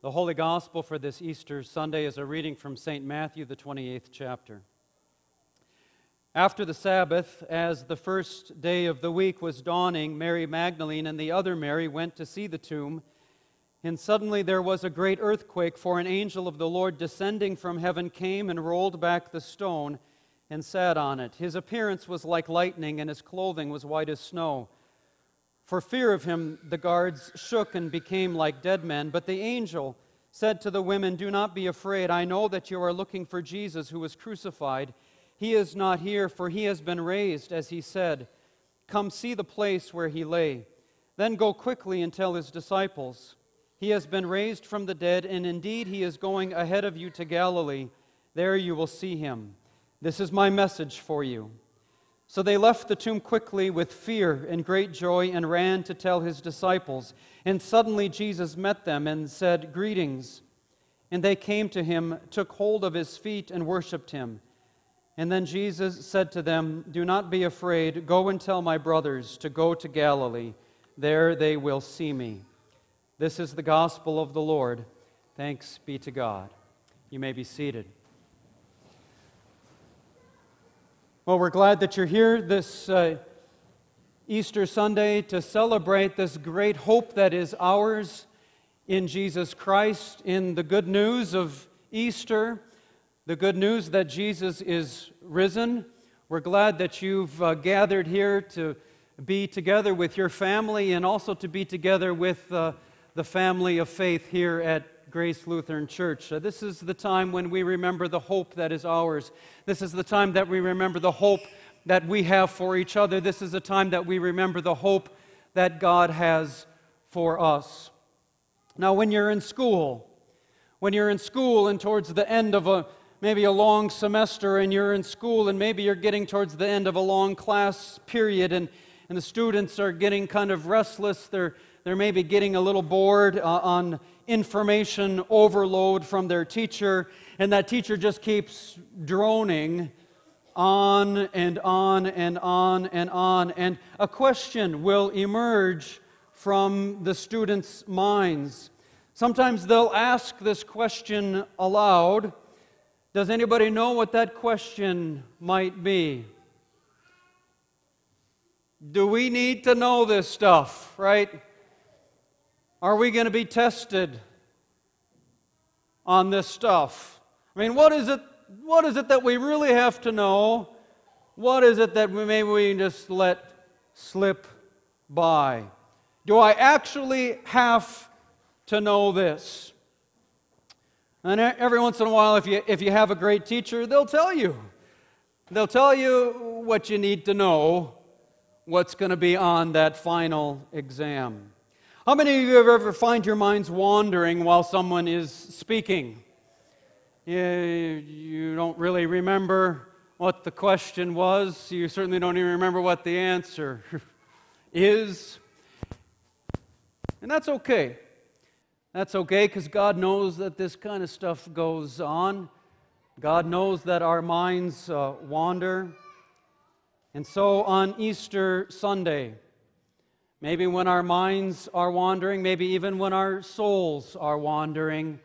The Holy Gospel for this Easter Sunday is a reading from St. Matthew, the 28th chapter. After the Sabbath, as the first day of the week was dawning, Mary Magdalene and the other Mary went to see the tomb. And suddenly there was a great earthquake, for an angel of the Lord descending from heaven came and rolled back the stone and sat on it. His appearance was like lightning, and his clothing was white as snow. For fear of him, the guards shook and became like dead men. But the angel said to the women, Do not be afraid. I know that you are looking for Jesus who was crucified. He is not here, for he has been raised, as he said. Come see the place where he lay. Then go quickly and tell his disciples. He has been raised from the dead, and indeed he is going ahead of you to Galilee. There you will see him. This is my message for you. So they left the tomb quickly with fear and great joy and ran to tell his disciples. And suddenly Jesus met them and said, Greetings. And they came to him, took hold of his feet, and worshiped him. And then Jesus said to them, Do not be afraid. Go and tell my brothers to go to Galilee. There they will see me. This is the gospel of the Lord. Thanks be to God. You may be seated. Well, we're glad that you're here this uh, Easter Sunday to celebrate this great hope that is ours in Jesus Christ, in the good news of Easter, the good news that Jesus is risen. We're glad that you've uh, gathered here to be together with your family and also to be together with uh, the family of faith here at Grace Lutheran Church. Uh, this is the time when we remember the hope that is ours. This is the time that we remember the hope that we have for each other. This is the time that we remember the hope that God has for us. Now, when you're in school, when you're in school and towards the end of a maybe a long semester and you're in school and maybe you're getting towards the end of a long class period and, and the students are getting kind of restless, they're, they're maybe getting a little bored uh, on information overload from their teacher, and that teacher just keeps droning on and on and on and on. And a question will emerge from the students' minds. Sometimes they'll ask this question aloud. Does anybody know what that question might be? Do we need to know this stuff, right? Are we going to be tested on this stuff? I mean, what is it, what is it that we really have to know? What is it that we, maybe we just let slip by? Do I actually have to know this? And every once in a while, if you, if you have a great teacher, they'll tell you. They'll tell you what you need to know, what's going to be on that final exam. How many of you have ever find your minds wandering while someone is speaking? You, don't really remember what the question was. You certainly don't even remember what the answer is. And that's okay. That's okay because God knows that this kind of stuff goes on. God knows that our minds uh, wander. And so on Easter Sunday, Maybe when our minds are wandering, maybe even when our souls are wandering,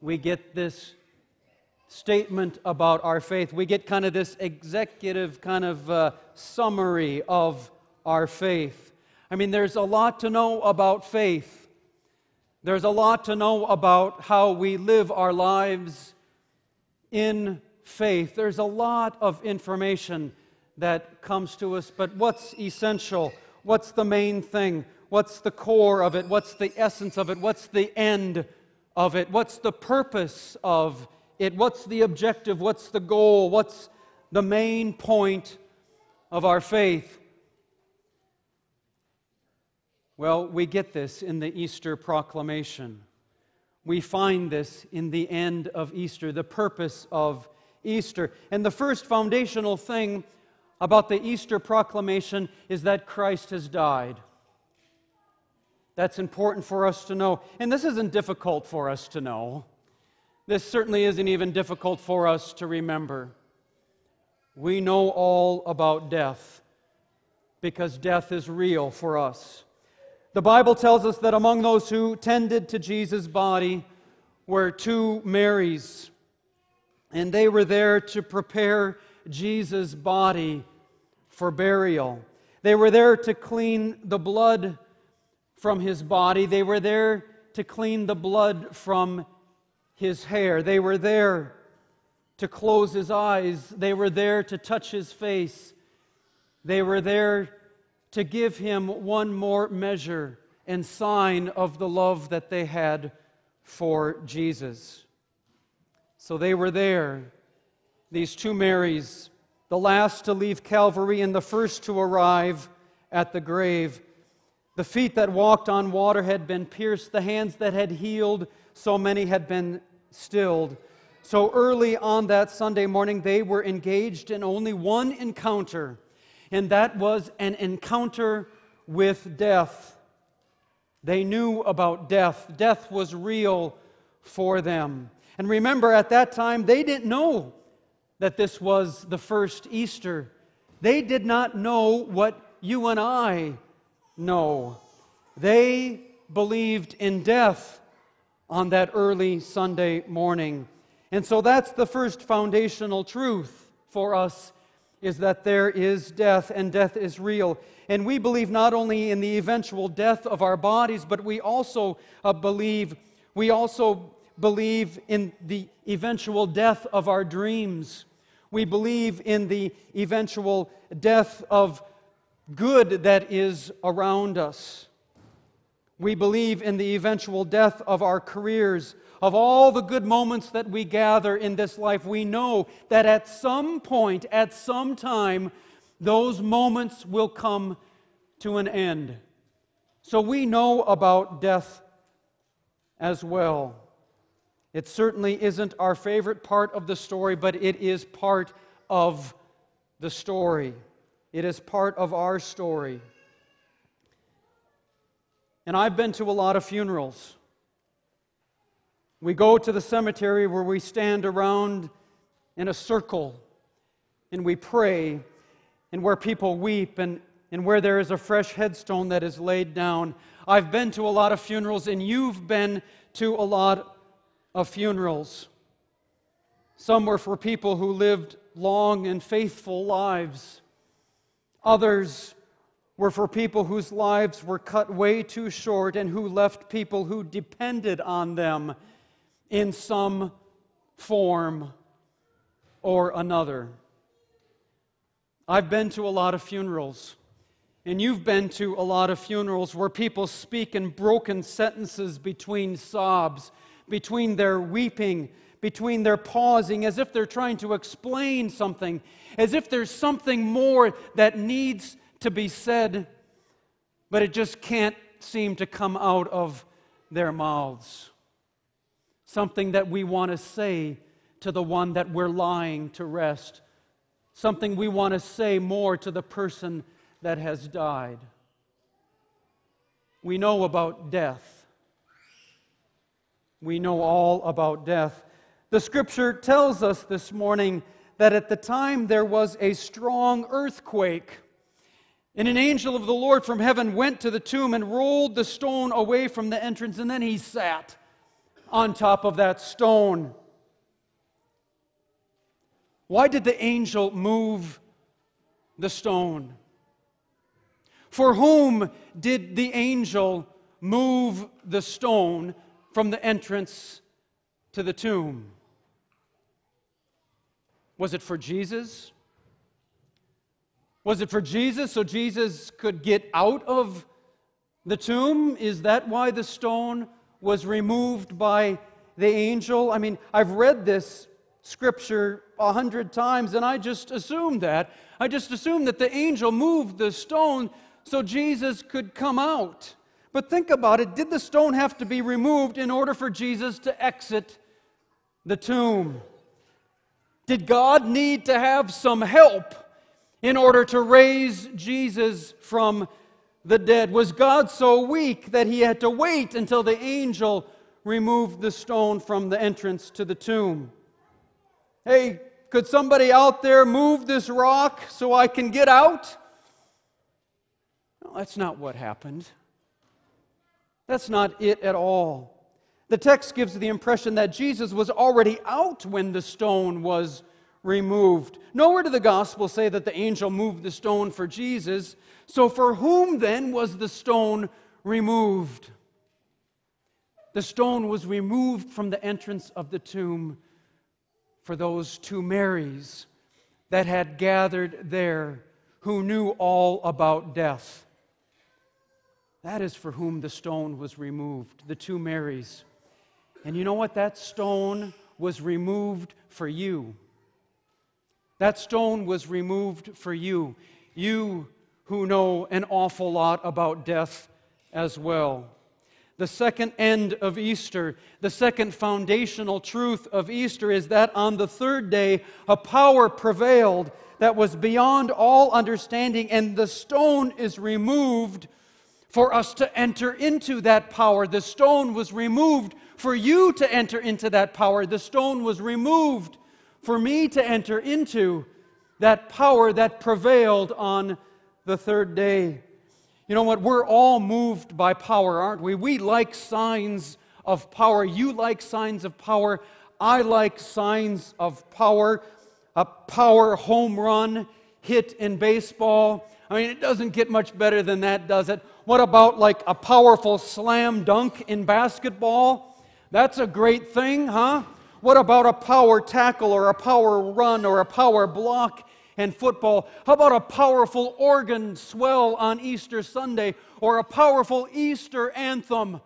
we get this statement about our faith. We get kind of this executive kind of uh, summary of our faith. I mean, there's a lot to know about faith. There's a lot to know about how we live our lives in faith. There's a lot of information that comes to us, but what's essential? What's the main thing? What's the core of it? What's the essence of it? What's the end of it? What's the purpose of it? What's the objective? What's the goal? What's the main point of our faith? Well, we get this in the Easter proclamation. We find this in the end of Easter, the purpose of Easter. And the first foundational thing about the Easter proclamation is that Christ has died. That's important for us to know. And this isn't difficult for us to know. This certainly isn't even difficult for us to remember. We know all about death because death is real for us. The Bible tells us that among those who tended to Jesus' body were two Marys, and they were there to prepare Jesus' body for burial. They were there to clean the blood from his body, they were there to clean the blood from his hair, they were there to close his eyes, they were there to touch his face, they were there to give him one more measure and sign of the love that they had for Jesus. So they were there, these two Marys, the last to leave Calvary and the first to arrive at the grave. The feet that walked on water had been pierced, the hands that had healed, so many had been stilled. So early on that Sunday morning, they were engaged in only one encounter, and that was an encounter with death. They knew about death. Death was real for them. And remember, at that time, they didn't know that this was the first Easter. They did not know what you and I know. They believed in death on that early Sunday morning. And so that's the first foundational truth for us is that there is death and death is real. And we believe not only in the eventual death of our bodies, but we also uh, believe we also believe in the eventual death of our dreams. We believe in the eventual death of good that is around us. We believe in the eventual death of our careers, of all the good moments that we gather in this life. We know that at some point, at some time, those moments will come to an end. So we know about death as well. It certainly isn't our favorite part of the story, but it is part of the story. It is part of our story. And I've been to a lot of funerals. We go to the cemetery where we stand around in a circle and we pray, and where people weep, and, and where there is a fresh headstone that is laid down. I've been to a lot of funerals, and you've been to a lot of funerals. Some were for people who lived long and faithful lives. Others were for people whose lives were cut way too short and who left people who depended on them in some form or another. I've been to a lot of funerals, and you've been to a lot of funerals where people speak in broken sentences between sobs, between their weeping, between their pausing, as if they're trying to explain something, as if there's something more that needs to be said, but it just can't seem to come out of their mouths. Something that we want to say to the one that we're lying to rest. Something we want to say more to the person that has died. We know about death. We know all about death. The scripture tells us this morning that at the time there was a strong earthquake. And an angel of the Lord from heaven went to the tomb and rolled the stone away from the entrance, and then he sat on top of that stone. Why did the angel move the stone? For whom did the angel move the stone from the entrance to the tomb? Was it for Jesus? Was it for Jesus so Jesus could get out of the tomb? Is that why the stone was removed by the angel? I mean, I've read this scripture a hundred times and I just assumed that. I just assumed that the angel moved the stone so Jesus could come out. But think about it did the stone have to be removed in order for Jesus to exit the tomb? Did God need to have some help in order to raise Jesus from the dead? Was God so weak that he had to wait until the angel removed the stone from the entrance to the tomb? Hey, could somebody out there move this rock so I can get out? No, that's not what happened. That's not it at all. The text gives the impression that Jesus was already out when the stone was removed. Nowhere do the Gospels say that the angel moved the stone for Jesus. So, for whom then was the stone removed? The stone was removed from the entrance of the tomb for those two Marys that had gathered there who knew all about death. That is for whom the stone was removed, the two Marys. And you know what? That stone was removed for you. That stone was removed for you. You who know an awful lot about death as well. The second end of Easter, the second foundational truth of Easter is that on the third day, a power prevailed that was beyond all understanding, and the stone is removed for us to enter into that power. The stone was removed for you to enter into that power. The stone was removed for me to enter into that power that prevailed on the third day. You know what? We're all moved by power, aren't we? We like signs of power. You like signs of power. I like signs of power. A power home run hit in baseball. I mean, it doesn't get much better than that, does it? What about like a powerful slam dunk in basketball? That's a great thing, huh? What about a power tackle or a power run or a power block in football? How about a powerful organ swell on Easter Sunday or a powerful Easter anthem?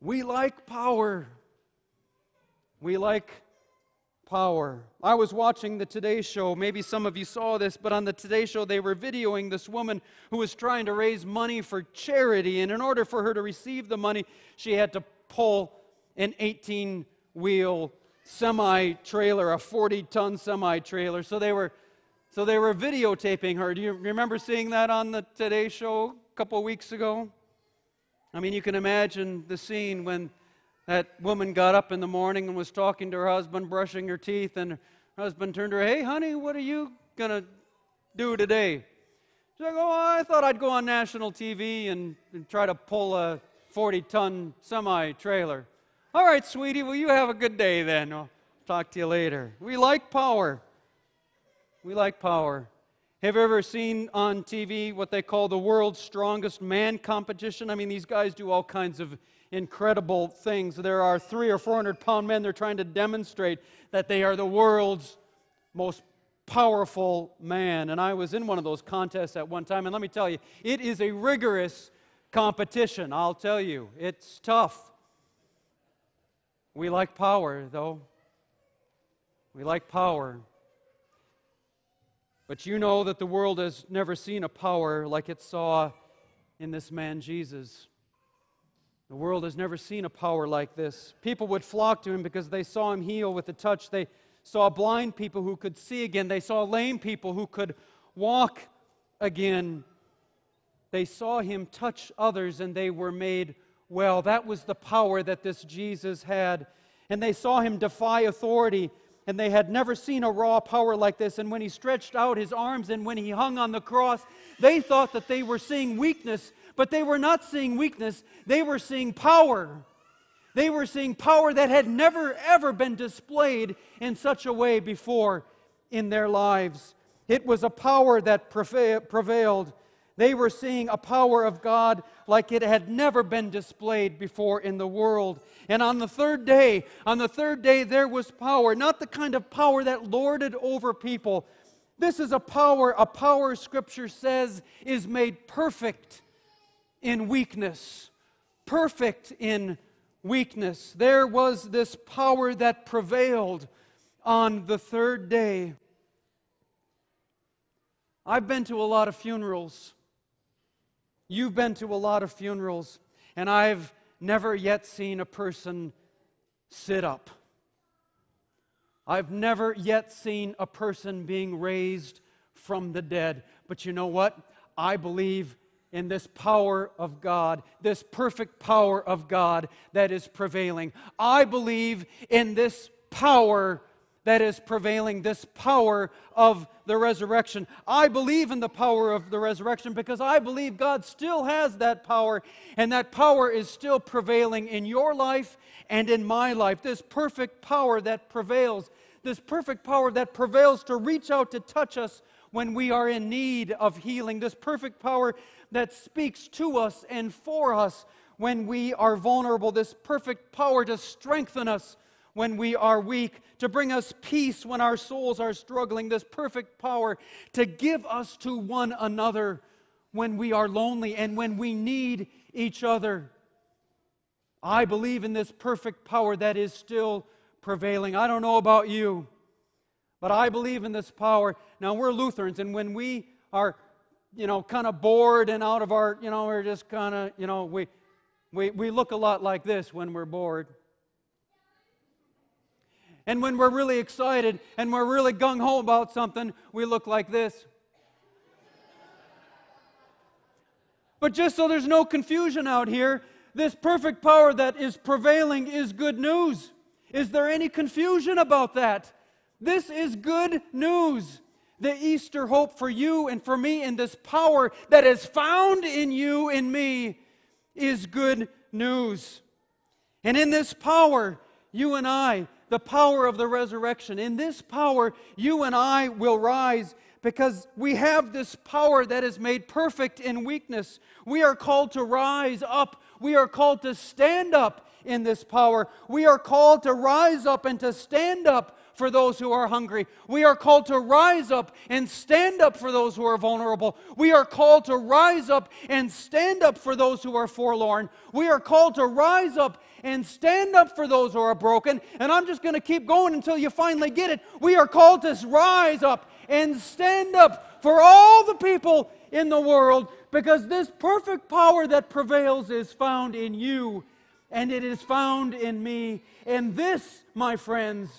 We like power. We like power. I was watching the Today Show. Maybe some of you saw this, but on the Today Show, they were videoing this woman who was trying to raise money for charity. And in order for her to receive the money, she had to pull an 18 wheel semi trailer, a 40 ton semi trailer. So they were so they were videotaping her. Do you remember seeing that on the Today Show a couple weeks ago? I mean, you can imagine the scene when that woman got up in the morning and was talking to her husband, brushing her teeth, and her husband turned to her, Hey, honey, what are you going to do today? She's like, Oh, I thought I'd go on national TV and, and try to pull a 40 ton semi trailer. All right, sweetie, well, you have a good day then. I'll talk to you later. We like power. We like power. Have you ever seen on TV what they call the world's strongest man competition? I mean, these guys do all kinds of incredible things. There are three or four hundred pound men. They're trying to demonstrate that they are the world's most powerful man. And I was in one of those contests at one time, and let me tell you, it is a rigorous competition, I'll tell you. It's tough. We like power, though. We like power. But you know that the world has never seen a power like it saw in this man Jesus. The world has never seen a power like this. People would flock to him because they saw him heal with a touch. They saw blind people who could see again. They saw lame people who could walk again. They saw him touch others and they were made well. That was the power that this Jesus had. And they saw him defy authority and they had never seen a raw power like this. And when he stretched out his arms and when he hung on the cross, they thought that they were seeing weakness, but they were not seeing weakness, they were seeing power. They were seeing power that had never, ever been displayed in such a way before in their lives. It was a power that prevailed. They were seeing a power of God like it had never been displayed before in the world. And on the third day, on the third day, there was power, not the kind of power that lorded over people. This is a power, a power Scripture says is made perfect in weakness. Perfect in weakness. There was this power that prevailed on the third day. I've been to a lot of funerals. You've been to a lot of funerals, and I've never yet seen a person sit up. I've never yet seen a person being raised from the dead. But you know what? I believe in this power of God, this perfect power of God that is prevailing. I believe in this power that is prevailing, this power of the resurrection. I believe in the power of the resurrection because I believe God still has that power, and that power is still prevailing in your life and in my life. This perfect power that prevails, this perfect power that prevails to reach out to touch us when we are in need of healing, this perfect power that speaks to us and for us when we are vulnerable, this perfect power to strengthen us when we are weak, to bring us peace when our souls are struggling, this perfect power to give us to one another when we are lonely and when we need each other. I believe in this perfect power that is still prevailing. I don't know about you, but I believe in this power. Now, we're Lutherans, and when we are, you know, kind of bored and out of our, you know, we're just kind of, you know, we, we, we look a lot like this when we're bored. And when we're really excited and we're really gung ho about something, we look like this. But just so there's no confusion out here, this perfect power that is prevailing is good news. Is there any confusion about that? This is good news. The Easter hope for you and for me, and this power that is found in you and me, is good news. And in this power, you and I the power of the resurrection. In this power, you and I will rise because we have this power that is made perfect in weakness. We are called to rise up. We are called to stand up in this power. We are called to rise up and to stand up for those who are hungry. We are called to rise up and stand up for those who are vulnerable. We are called to rise up and stand up for those who are forlorn. We are called to rise up and stand up for those who are broken. And I'm just going to keep going until you finally get it. We are called to rise up and stand up for all the people in the world because this perfect power that prevails is found in you and it is found in me. And this, my friends,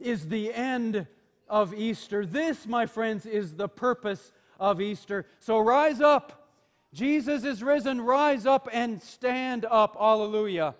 is the end of Easter. This, my friends, is the purpose of Easter. So rise up. Jesus is risen. Rise up and stand up. Hallelujah.